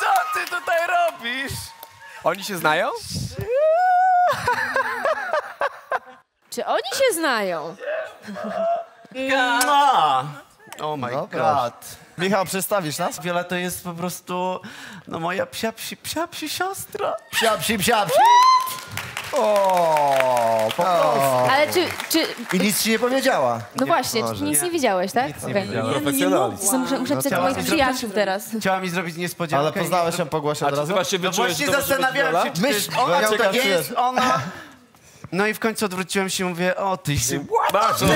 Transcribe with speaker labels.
Speaker 1: Co ty tutaj robisz? Oni się znają?
Speaker 2: Czy oni się znają?
Speaker 1: Oh my
Speaker 3: No
Speaker 1: god.
Speaker 3: Michał, przedstawisz nas?
Speaker 1: Wiola to jest po prostu no moja psia psi, psia psi siostra.
Speaker 3: Psia, psi, psia, psi. O, po prostu.
Speaker 2: Ale czy, czy...
Speaker 3: I nic ci nie powiedziała.
Speaker 2: No właśnie, czy nic nie widziałeś, tak?
Speaker 1: Nic nie
Speaker 2: Okej.
Speaker 1: widziałem.
Speaker 4: Profesjonalizm.
Speaker 2: Muszę, muszę, muszę pisać do
Speaker 1: chciałam
Speaker 2: moich
Speaker 1: zrobić-
Speaker 2: przyjaciół teraz.
Speaker 1: Chciała mi zrobić niespodziankę.
Speaker 3: Ale poznałeś ją po głosie od razu?
Speaker 4: chyba się
Speaker 1: No
Speaker 4: wyczułeś, że
Speaker 1: właśnie
Speaker 4: to może być
Speaker 1: zastanawiałem
Speaker 4: Viola?
Speaker 1: się, czy
Speaker 3: Myśl,
Speaker 1: ona
Speaker 3: miał
Speaker 1: to
Speaker 3: tak
Speaker 1: jest
Speaker 3: jest.
Speaker 1: ona. No i w końcu odwróciłem się i mówię, o ty się...
Speaker 4: Masz,